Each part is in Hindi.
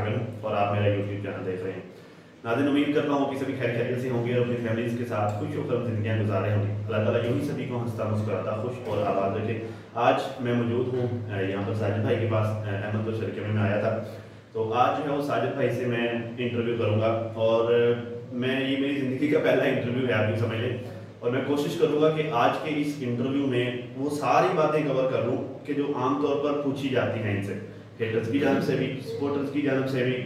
में और आप देख रहे हैं। नाजिन उम्मीद करता हूँ कि सभी खैर खैरियत से होंगे और अपनी फैमिलीज़ के साथ खुश होकर जिंदगियाँ गुजार होंगे। अल्लाह ताला यूँ ही सभी को हंसता मुस्कुराता, खुश और आबाद रखे। आज मैं मौजूद हूँ यहाँ पर साजिद भाई के पास अहमद शरके में मैं आया था। तो आज जो है वो साजिद भाई से मैं इंटरव्यू करूँगा और मैं ये मेरी ज़िंदगी का पहला इंटरव्यू है आप समझ लें। और मैं कोशिश करूँगा कि आज के इस इंटरव्यू में वो सारी बातें कवर कर लूँ कि जो आमतौर पर पूछी जाती हैं इनसे। हेटर्स की जानब से भी सपोर्टर्स की जानब से भी,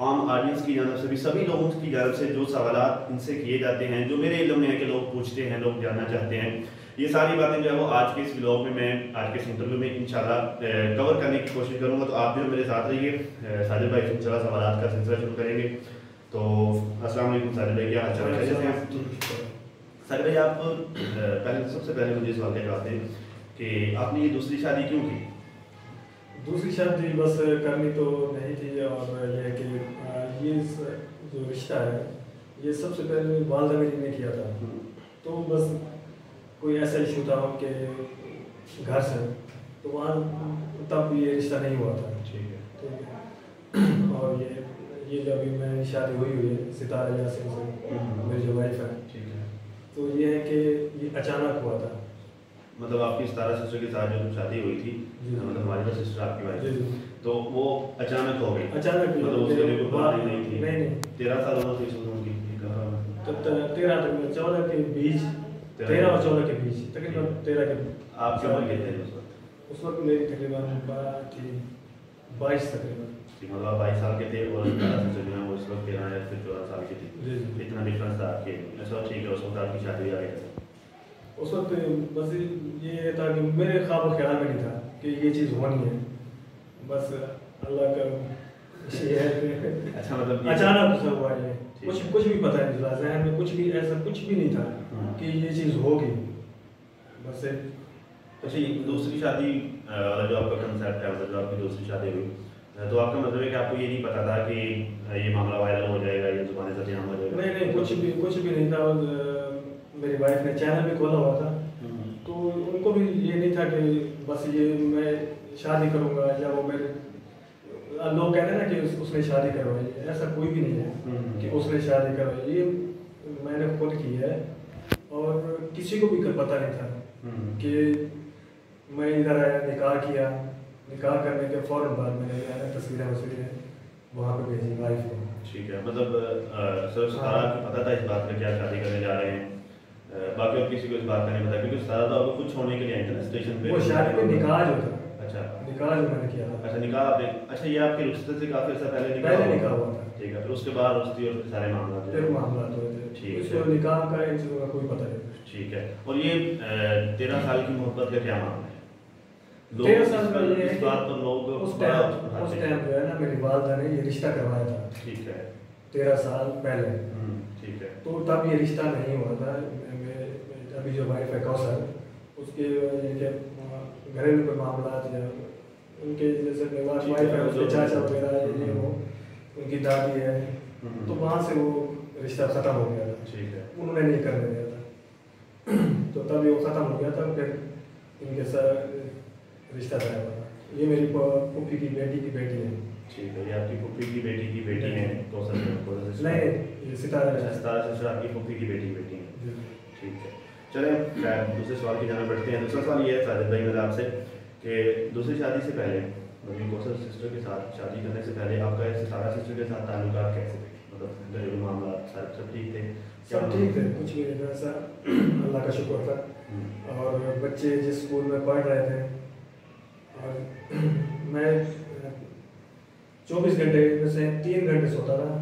आम ऑडियंस की जानब से भी, सभी लोगों की जानब से जो सवाल इनसे किए जाते हैं, जो मेरे इलम में है कि लोग पूछते हैं, लोग जानना चाहते हैं ये सारी बातें जो है वो आज के इस ब्लॉग में मैं आज के इस इंटरव्यू में इंशाल्लाह कवर करने की कोशिश करूँगा। तो आप भी मेरे साथ रहिए। साजिद भाई इंशाल्लाह सवाल का सिलसिला शुरू करेंगे। तो अस्सलाम वालेकुम साजिद भाई क्या हाल चाल है? सर भाई आप पहले सबसे पहले मुझे सवाल का जवाब दें कि आपने ये दूसरी शादी क्यों की? दूसरी शादी बस करनी तो नहीं थी और ये कि ये जो रिश्ता है ये सबसे पहले वालदा मेरी ने किया था। हम्म। तो बस कोई ऐसा इशू था उनके घर से तो वहाँ तब ये रिश्ता नहीं हुआ था। ठीक है। तो और ये ये जब मैं शादी हुई हुई है सितारा यासिन से हम्म। मेरी जो वाइफ है। ठीक है तो ये है कि ये अचानक हुआ था। मतलब आपकी सतारा सिस्टर के साथ जो शादी हुई थी मतलब हमारी सिस्टर आपकी वाइफ तो वो अचानक हो गई? अचानक मतलब उसके लिए कोई प्लानिंग नहीं थी? नहीं नहीं। तेरह साल उम्र थी उनकी तो तेरह तक चौदह के बीच तेरह और चौदह के बीच तकरीबन तेरह के आप क्या के थे उस वक्त? उस वक्त मेरी तकरीबन थी बाईस तकरीबन। मतलब आप बाईस साल के थे और से जो है वो इस वक्त तेरह या फिर चौदह साल के थे। इतना डिफरेंस था आपके ऐसा ठीक है उस वक्त आपकी शादी आ गई उस वक्त बस ये था कि मेरे ख्वाब ख्याल में नहीं था कि ये चीज़ होनी है। बस अल्लाह का अच्छा मतलब अचानक हुआ ये। कुछ कुछ भी पता नहीं चला जहन में कुछ भी ऐसा कुछ भी नहीं था हाँ। कि ये चीज़ होगी बस अच्छा ये दूसरी शादी वाला जो आपका कंसेप्ट है मतलब जो आपकी दूसरी शादी हुई तो आपका मतलब है कि आपको ये नहीं पता था कि ये मामला वायरल हो जाएगा ये ज़ुबान से हो जाएगा? नहीं नहीं कुछ भी कुछ भी नहीं था। मेरी वाइफ ने चैनल भी खोला हुआ था। हम्म। तो उनको भी ये नहीं था कि बस ये मैं शादी करूँगा या वो मेरे लोग कहते हैं ना कि उसने शादी करवाई ऐसा कोई भी नहीं है हम्म। कि उसने शादी करवाई ये मैंने खुद की है और किसी को भी पता नहीं था हम्म। कि मैं इधर आया निकाह किया। निकाह करने के फ़ौरन बाद मैंने तस्वीरें वस्वीरें वहाँ पे भेजी वाइफ को। ठीक है मतलब सर सारा हाँ। पता था इस बात में क्या शादी करने जा रहे हैं? बाकी और किसी को इस बात का नहीं पता क्योंकि सारा तो आपको कुछ होने के लिए आए थे ना स्टेशन पे। वो शादी में निकाह जो था। निकाह जो मैंने किया था। अच्छा निकाह आपने अच्छा ये आपके रिश्ते से काफ़ी अर्सा पहले निकाह पहले निकाह हुआ था। ठीक है फिर उसके बाद उसकी और सारे मामला फिर मामला हुए थे। ठीक है। निकाह का इन चीज़ों का कोई पता नहीं। ठीक है। और ये तेरह साल की मोहब्बत का क्या मामला है? तेरह साल का ये इस बात पर लोग उस टाइम उस टाइम जो है ना मेरी वालदा ने ये रिश्ता करवाया था। ठीक है। तेरह साल पहले। हम्म, ठीक है। तो तब ये रिश्ता नहीं हुआ था। अभी जो वाइफ है कौशल उसके घरेलू कोई मामला या उनके जैसे वाइफ है उसके चाचा वगैरह ये वो उनकी दादी है हम्म। तो वहाँ से वो रिश्ता ख़त्म हो गया था। ठीक है। उन्होंने नहीं करने दिया था। तो तब ये वो ख़त्म हो गया था फिर इनके साथ रिश्ता तय हुआ ये मेरी पुप्पी की बेटी की बेटी है। ठीक है ये आपकी पुप्पी की बेटी की बेटी है कौशल नहीं ये सितारा अच्छा, सितारा सिस्टर आपकी पुप्पी की बेटी बेटी है। ठीक है। चले दूसरे सवाल की जाना बढ़ते हैं। दूसरा सवाल ये है साजिद भाई मेरा आपसे। कि दूसरी शादी से पहले मतलब कौशल सिस्टर के साथ शादी करने से पहले आपका सितारा सिस्टर के साथ ताल्लुकात कैसे थे? मतलब घरेलू मामला सारे सब ठीक थे? सब ठीक थे कुछ भी नहीं ऐसा। अल्लाह का शुक्र था। हम्म। और बच्चे जिस स्कूल में पढ़ रहे थे और मैं चौबीस घंटे में से तीन घंटे सोता था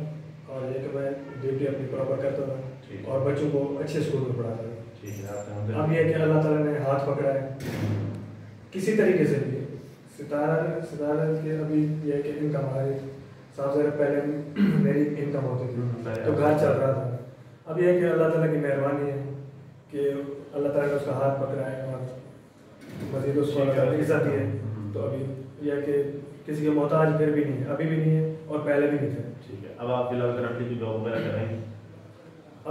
और एक मैं ड्यूटी अपनी प्रॉपर करता था और बच्चों को अच्छे स्कूल में पढ़ाता था। अब यह कि अल्लाह ताला ने हाथ पकड़ा है। किसी तरीके से भी। सितारा सितारा के अभी यह कि इनकम हमारी सबसे पहले मेरी इनकम होती थी। हम्म, तो घर चल रहा था। अब यह कि अल्लाह ताला की मेहरबानी है कि अल्लाह ताला ने उसका हाथ पकड़ा है और मजीद उसको इज़्ज़त दी है। तो अभी यह कि किसी के मोहताज फिर भी नहीं है अभी भी नहीं है और पहले भी नहीं थे। ठीक है। अब आप फ़िलहाल करंटली जो जॉब वगैरह कर। रहे हैं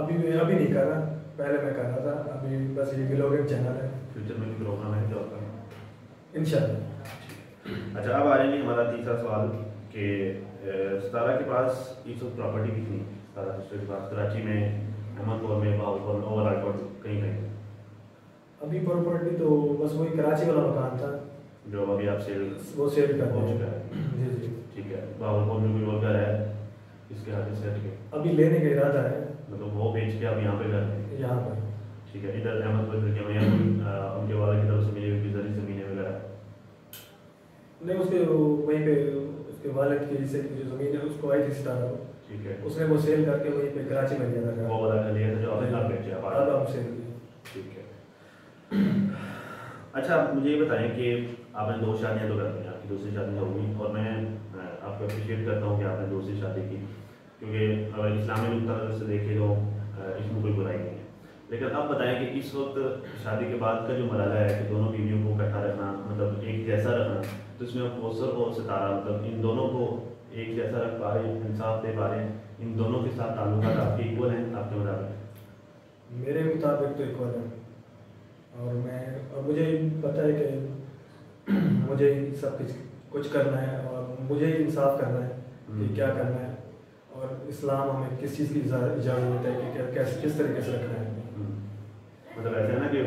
अभी अभी नहीं कर रहा। पहले मैं कर रहा था। अभी बस ये ब्लॉगिंग चैनल है। फ्यूचर में भी प्रोग्राम है जॉब इंशाल्लाह। अच्छा अब आ जाएँगे हमारा तीसरा सवाल कि सतारा के पास इस वक्त प्रॉपर्टी कितनी सतारा डिस्ट्रिक्ट के पास कराची में अहमदपुर में बहावलपुर में ओवर कहीं कहीं? अभी प्रॉपर्टी तो बस वही कराची वाला मकान था। जो अभी आप सेल वो सेल कर हो चुका है। जी जी। ठीक है बहावलपुर में कोई और घर है? इसके आगे सेट के अभी लेने का इरादा है। मतलब वो बेच के आप यहाँ पे घर हैं? यहाँ पर ठीक है इधर अहमदपुर के उनके वाले की तरफ़ से मिली हुई जरी जमीनें वगैरह नहीं उसके वहीं पे उसके वालिद की की जो ज़मीन है उसको आई थी सितारा को ठीक है। उसने वो सेल करके वहीं पे कराची में लिया था। वो वाला लिया था जो आपने घर बेचे अब आप अब सेल ठीक है। अच्छा आप मुझे ये बताएँ कि आपने दो शादियाँ तो कर दी आपकी दूसरी शादी होगी और मैं आपको अप्रिशिएट करता हूँ कि आपने दूसरी शादी की क्योंकि अगर इस्लामी नुकता नज़र से देखें तो इसमें कोई बुराई नहीं है। लेकिन अब बताएँ कि इस वक्त शादी के बाद का जो मरला है कि दोनों बीवियों को इकट्ठा रखना मतलब एक जैसा रखना तो इसमें कौसर और सितारा मतलब इन दोनों को एक जैसा रख पा रहे हैं इंसाफ दे पा रहे हैं इन दोनों के साथ ताल्लुकात आपके इक्वल हैं आपके मुताबिक मेरे मुताबिक तो इक्वल है और मैं और मुझे पता है कि मुझे सब कुछ कुछ करना है और मुझे इंसाफ करना है कि हम्म। क्या करना है और इस्लाम हमें किस चीज़ की इजा- इजाज़त है कि कैसे किस तरीके से रखना है हम्म। मतलब ऐसा है ना कि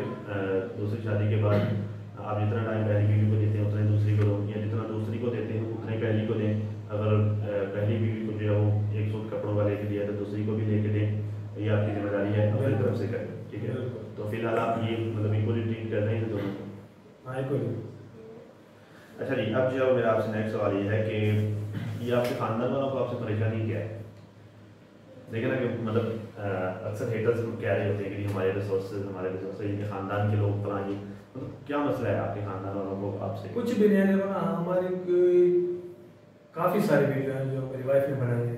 दूसरी शादी के बाद आप जितना टाइम पहली बीवी को देते हैं उतना ही दूसरी को दो या जितना दूसरी को देते हैं उतना ही पहली को दें। अगर पहली बीवी को जो है वो एक सूट कपड़ों का लेके दिया तो दूसरी को भी लेके दें। ये आपकी ज़िम्मेदारी है अपनी तरफ़ से करें ठीक है? तो फ़िलहाल आप ये मतलब इक्वली ट्रीट कर रहे हैं दोनों को। हाँ अच्छा जी अब जो मेरा आपसे नेक्स्ट सवाल ये है कि ये आपके खानदान वालों को आपसे परेशानी क्या है? देखिए ना कि मतलब अक्सर हेटर्स कह रहे होते हैं कि हमारे रिसोर्सेज हमारे रिसोर्सेज इनके खानदान के लोग फलां ये मतलब क्या मसला है आपके खानदान वालों को आपसे? कुछ भी नहीं है देखो ना हमारी काफ़ी सारी वीडियो हैं जो मेरी वाइफ ने बनाई है।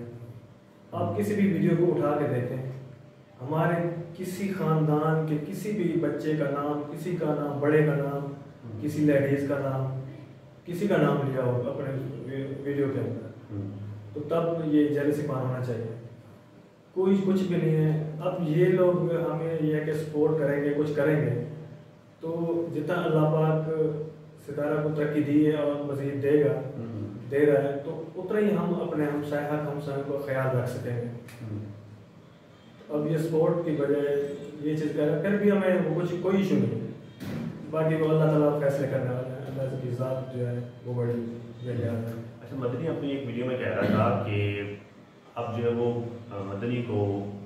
आप किसी भी वीडियो को उठा के देखें हमारे किसी खानदान के किसी भी बच्चे का नाम किसी का नाम बड़े का नाम किसी लेडीज़ का नाम किसी का नाम लिया हो अपने वीडियो के अंदर हम्म, तो तब ये जेलसी पान होना चाहिए। कोई कुछ भी नहीं है। अब ये लोग हमें यह कि सपोर्ट करेंगे कुछ करेंगे। तो जितना अल्लाह पाक सितारा को तरक्की दी है और मजीद देगा हम्म, दे रहा है तो उतना ही हम अपने हम हक हम का ख्याल रख सकेंगे। हम्म, अब ये स्पोर्ट की बजाय ये चीज़ कर फिर भी हमें वो कुछ कोई इशू नहीं बाकी वो अल्लाह ताला फैसले करने वाले हैं अल्लाह की ज़ात जो है वो बड़ी है। अच्छा मदनी अपनी एक वीडियो में कह रहा था कि अब जो है वो मदनी को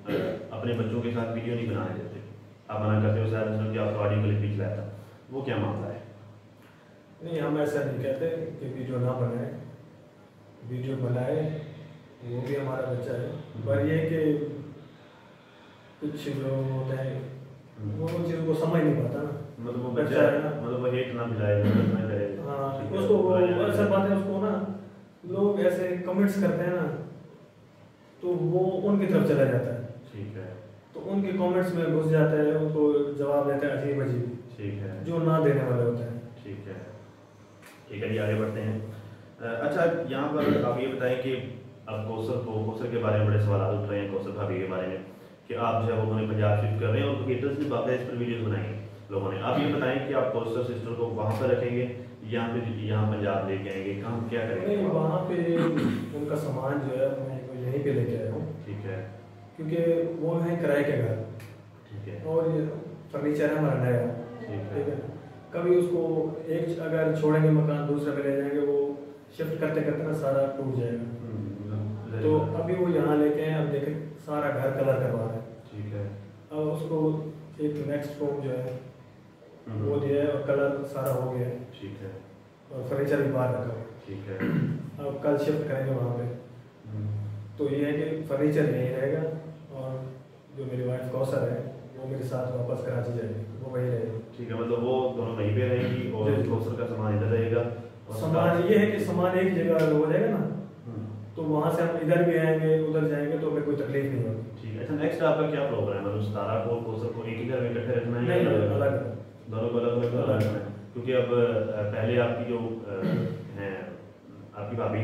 अपने बच्चों के साथ वीडियो नहीं बनाने देते। आप मना करते हो शायद उसने कि आपको ऑडियो क्लिप भी चलाया था। वो क्या मामला है? नहीं हम ऐसा नहीं कहते कि वीडियो ना बनाए। वीडियो बनाए वो भी हमारा बच्चा है। पर ये कि कुछ जो होते हैं वो उन चीज़ों को समझ नहीं पाता ना। मतलब वो बच्चा है ना। मतलब वो हेट ना फैलाए ना करे। हाँ उसको वो अक्सर बातें उसको ना। लोग ऐसे कमेंट्स करते हैं ना तो वो उनकी तरफ़ चला जाता है। ठीक है। तो उनके कमेंट्स में घुस जाता है उनको जवाब देता है अजीब अजीब ठीक है। जो ना देने वाले होते हैं। ठीक है। ठीक है जी आगे बढ़ते हैं। अच्छा यहाँ पर आप ये बताएँ कि अब कौसर को कौसर के बारे में बड़े सवाल उठ रहे हैं कौशल भाभी के बारे में कि आप जो है वो उन्हें पंजाब शिफ्ट कर रहे हैं और क्रिकेटर्स ने बाकायदा इस पर वीडियोस बनाई लोगों ने। आप ये बताएँ कि आप कौसर सिस्टर को वहाँ पर रखेंगे या फिर यहाँ पंजाब लेके आएँगे? कहाँ क्या करेंगे? वहाँ पे उनका सामान जो है मैं यहीं पे लेके आया हूँ। ठीक है। क्योंकि वो है किराए के घर। ठीक है। और ये फर्नीचर है हमारा नया ठीक है। कभी उसको एक अगर छोड़ेंगे मकान दूसरे में ले जाएँगे वो शिफ्ट करते करते ना सारा टूट जाएगा। हम्म, तो अभी वो यहाँ लेके हैं अब देखें सारा घर कलर करवा रहे हैं। ठीक है। अब उसको एक नेक्स्ट रूम जो है हम्म, वो दिया है और कलर सारा हो गया है। ठीक है। और फर्नीचर भी बाहर रखा हुआ है। ठीक है। अब कल शिफ्ट करेंगे वहाँ पे। हम्म, तो ये है कि फर्नीचर यहीं रहेगा। जो मेरी वाइफ कौसर है वो मेरे साथ वापस कराची जाएगी। वो वहीं रहेगी। ठीक है मतलब वो दोनों वहीं पे रहेंगी और जी। का सामान इधर रहेगा सामान ये है कि सामान एक जगह हो जाएगा ना हम्म, तो वहाँ से हम इधर भी आएँगे उधर जाएँगे तो हमें कोई तकलीफ़ नहीं होगी। ठीक है अच्छा नेक्स्ट आपका क्या प्रोग्राम है? मतलब को कौसर को एक ही घर में इकट्ठे रखना है नहीं? अलग दोनों को अलग अलग। रखना है। क्योंकि अब पहले आपकी जो हैं आपकी भाभी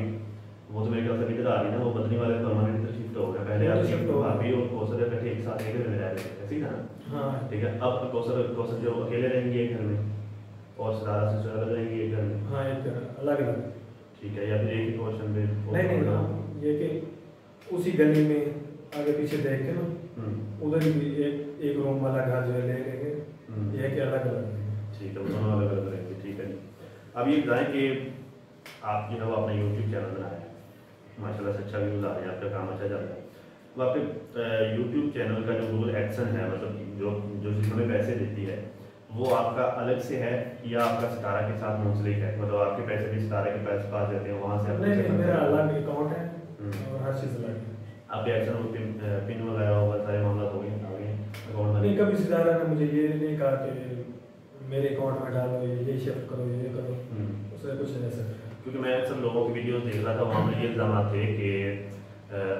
वो तो मेरे ख्याल से अभी इधर आ रही है ना वो बदनी वाले परमानेंट इधर शिफ्ट हो गया पहले आपकी shift हो गया। भाभी और कौसर इकट्ठे एक साथ एक घर में रह रहे थे ऐसे ही ना? हाँ। ठीक है अब कौसर कौसर जो अकेले रहेंगे एक घर में और सितारा से अलग रहेंगे एक घर में। हाँ एक अलग अलग ठीक है या फिर एक ही पोर्शन में नहीं नहीं हाँ, ये कि उसी गली में आगे पीछे देख के ना हम्म, उधर भी एक एक रूम वाला घर जो है ले लेंगे हम्म। ये कि अलग अलग। ठीक है दोनों अलग अलग रहेंगे ठीक है। अब ये बताएँ कि आप जो है वो अपना यूट्यूब चैनल बनाया है। माशाल्लाह से अच्छा व्यूज़ आ रहे हैं आपका काम अच्छा चल रहा है। तो आपके यूट्यूब चैनल का जो गूगल एक्शन है मतलब जो जो चीज़ हमें पैसे देती है वो आपका अलग से है या आपका सितारा के साथ मुंसलिक है? मतलब आपके पैसे भी सितारे के पैसे पास जाते हैं वहाँ से आप हम्म। आपके एक्शन पिन वगैरह होगा सारे मामला हो गए अकाउंट नहीं कभी सितारा ने मुझे ये नहीं कहा कि मेरे अकाउंट में डालो ये शिफ्ट करो ये करो। हम्म। उसने कुछ नहीं ऐसा क्योंकि मैं अक्सर लोगों की वीडियोस देख रहा था वहाँ पर ये इल्ज़ाम थे कि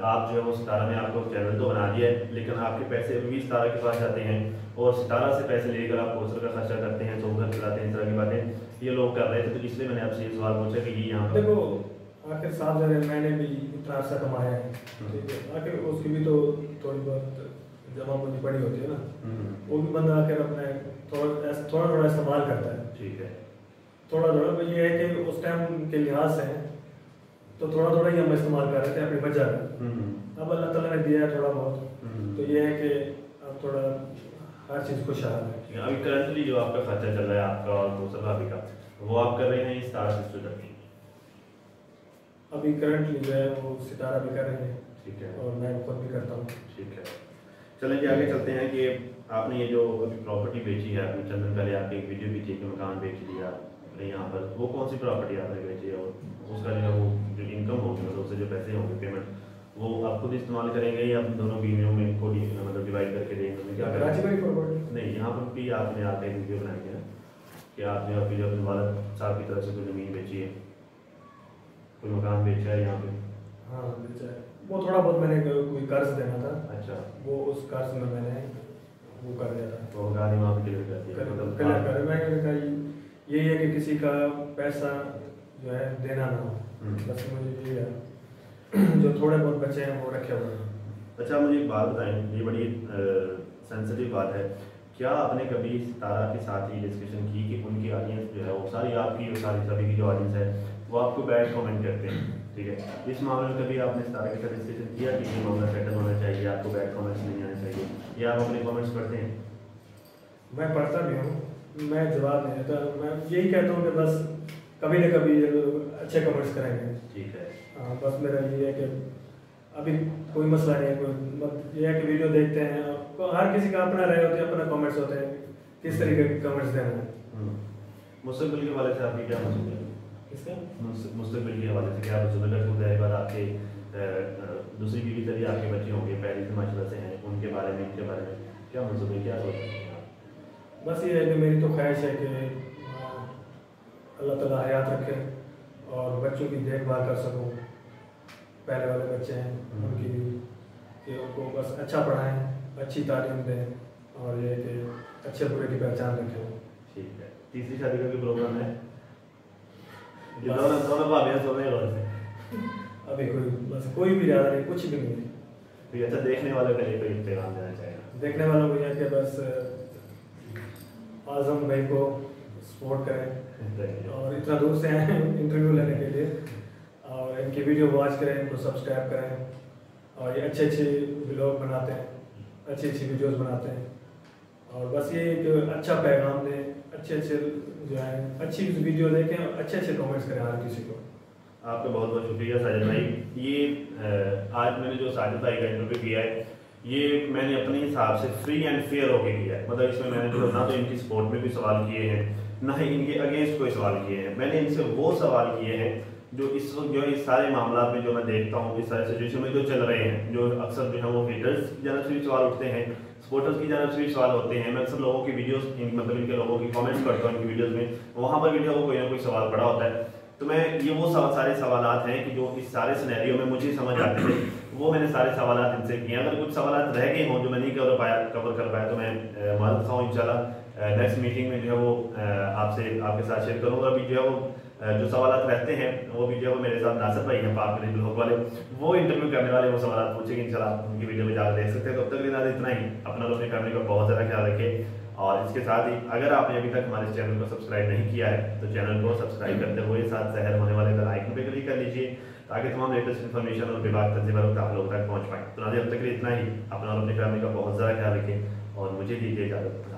आप जो है वो सितारा ने आपको चैनल तो बना दिया है लेकिन आपके पैसे भी सितारा के पास जाते हैं और सितारा से पैसे लेकर आप पोस्टर का खर्चा करते हैं सोकर चलाते हैं इस तरह की बातें ये लोग कर रहे थे तो इसलिए मैंने आपसे ये सवाल पूछा कि ये यहाँ पर देखो आखिर सात जगह मैंने भी इतना अर्सा कमाया है ठीक है आखिर उसकी भी तो थोड़ी बहुत जमा पूंजी पड़ी होती है ना हम्म, वो भी बंदा आखिर अपने थोड़ा थोड़ा थोड़ा इस्तेमाल करता है। ठीक है। थोड़ा थोड़ा ये है कि उस टाइम के लिहाज से तो थोड़ा थोड़ा ही हम इस्तेमाल कर रहे थे अपनी वजह में हम्म, अब अल्लाह ताला ने दिया है थोड़ा बहुत। हम्म। तो ये है कि अब थोड़ा हर चीज़ खुशहाल है। है अभी करंटली जो आपका खर्चा चल रहा है आपका और दूसरा भाभी का वो आप कर रहे हैं इस तारा से स्टूडेंट अभी करंटली जो है वो सितारा भी कर रहे हैं। ठीक है। और मैं खुद भी करता हूँ। ठीक है। चलें जी आगे चलते हैं कि आपने ये जो प्रॉपर्टी बेची है आपने चंद दिन पहले आपकी एक वीडियो भी थी कि मकान बेच दिया। यहाँ पर। वो कौन सी प्रॉपर्टी आपने बेची है और उसका जो है वो जो इनकम होगी मतलब उससे जो पैसे होंगे पेमेंट वो आप खुद इस्तेमाल करेंगे या अपने दोनों बीवियों में इनको मतलब डिवाइड करके देंगे? क्या करेंगे नहीं यहाँ पर भी आपने आके वीडियो बनाई है कि आपने अभी जो अपने वालद साहब की तरफ़ से कोई ज़मीन बेची है कोई मकान बेचा है यहाँ पे? हाँ बेचा है। वो थोड़ा बहुत मैंने कोई कर्ज देना था। अच्छा। वो उस कर्ज में मैंने वो कर दिया था। तो गाड़ी वहाँ पे क्लियर कर दिया मतलब यही है कि किसी का पैसा जो है देना ना हो। हम्म। बस मुझे ये है। जो थोड़े बहुत बचे हैं वो रखे हुए हैं। अच्छा मुझे एक बात बताएँ ये बड़ी सेंसिटिव बात है। क्या आपने कभी तारा के साथ ये डिस्कशन की कि उनकी ऑडियंस जो है वो सारी आपकी और सारी सभी की जो ऑडियंस है वो आपको बैड कमेंट करते हैं? ठीक है? इस मामले में कभी आपने तारा के साथ डिस्कशन किया कि ये मामला सेटल होना चाहिए आपको बैड कमेंट्स नहीं आने चाहिए? या आप अपने कमेंट्स पढ़ते हैं? मैं पढ़ता भी हूँ। मैं जवाब नहीं देता। मैं यही कहता हूँ कि बस कभी ना कभी अच्छे कमेंट्स करेंगे ठीक है। हाँ, बस मेरा ये है कि अभी कोई मसला नहीं है कोई मत ये है कि वीडियो देखते हैं हर किसी का अपना रहे होते हैं अपना कमेंट्स होते हैं किस तरीके के कमेंट्स देना है। हम्म। मुस्तकबिल के हवाले से आपकी क्या मसूद है? इसका मुस्त- मुस्तकबिल के हवाले से क्या मसूद अगर खुद है बात आपके दूसरी बीवी से भी आपके बच्चे होंगे पहले से माशाल्लाह से हैं उनके बारे में इनके बारे में क्या मसूद है क्या सोचते हैं बस ये है कि मेरी तो ख्वाहिश है कि अल्लाह ताला हयात रखे और बच्चों की देखभाल कर सकूँ। पहले वाले बच्चे हैं हम्म। उनकी भी कि उनको बस अच्छा पढ़ाएँ अच्छी तालीम दें और ये कि अच्छे बुरे की पहचान रखें। ठीक है। तीसरी शादी का भी प्रोग्राम है। दोनों से अभी कोई बस कोई भी ज़्यादा नहीं कुछ भी नहीं है। तो अच्छा देखने वाले के लिए कोई पैगाम देना चाहिए देखने वालों को यह कि बस आज़म भाई को सपोर्ट करें। और इतना दूर से आए हैं इंटरव्यू लेने के लिए। और इनकी वीडियो वॉच करें इनको सब्सक्राइब करें। और ये अच्छे अच्छे ब्लॉग बनाते हैं। अच्छी अच्छी वीडियोस बनाते हैं। और बस ये कि अच्छा पैगाम दें। अच्छे अच्छे जो है अच्छी वीडियो देखें और अच्छे अच्छे कमेंट्स करें हर किसी को। आपका बहुत बहुत शुक्रिया साजिद भाई। ये आज मैंने जो साजिद भाई का इंटरव्यू किया है ये मैंने अपने हिसाब से फ्री एंड फेयर होके किया है। मतलब इसमें मैंने जो ना तो इनकी सपोर्ट में भी सवाल किए हैं, ना ही इनके अगेंस्ट कोई सवाल किए हैं। मैंने इनसे वो सवाल किए हैं जो इस वक्त जो इस सारे मामला में जो मैं देखता हूँ, इस सारे सिचुएशन में जो चल रहे हैं, जो अक्सर जो है वो हीटर्स की जानब से भी सवाल उठते हैं सपोर्टर्स की जानब से भी सवाल होते हैं। मैं अक्सर लोगों की वीडियोस इन मतलब इनके लोगों की कमेंट्स पढ़ता हूँ, इनकी वीडियोस में। वहाँ पर वीडियो को कोई ना कोई सवाल पड़ा होता है। तो मैं, ये वो सारे सवाल हैं कि जो इस सारे सिनेरियो में मुझे समझ आते थे वो मैंने सारे सवाल इनसे किए अगर कुछ सवाल रह गए हों जो मैं नहीं कवर पाया कवर कर पाया तो मैं मालूम खाऊँ इंशाल्लाह। नेक्स्ट मीटिंग में जो है वो आपसे, आपके साथ शेयर करूँगा। अभी जो है वो जो सवाल रहते हैं, वो वीडियो को मेरे साथ नासर भाई हैं पाक मेरे ब्लॉग वाले। वो इंटरव्यू करने वाले, वो सवाल पूछेंगे आप उनकी वीडियो में जाकर देख सकते हैं। तो अब तक लिए इतना ही। अपना और अपनी फैमिली का बहुत ज़्यादा ख्याल रखें। और इसके साथ ही, अगर आपने अभी तक हमारे चैनल को सब्सक्राइब नहीं किया है तो चैनल को सब्सक्राइब करते हुए साथ शहर होने वाले बेल आइकन पे क्लिक कर लीजिए। ताकि तमाम लेटेस्ट इन्फॉर्मेशन और विभाग तंजीमत आप लोगों तक पहुँच पाए तो नाजी अब तक के लिए इतना ही अपना और अपनी फैमिली का बहुत ज़्यादा ख्याल रखें और मुझे दीजिए इजाज़त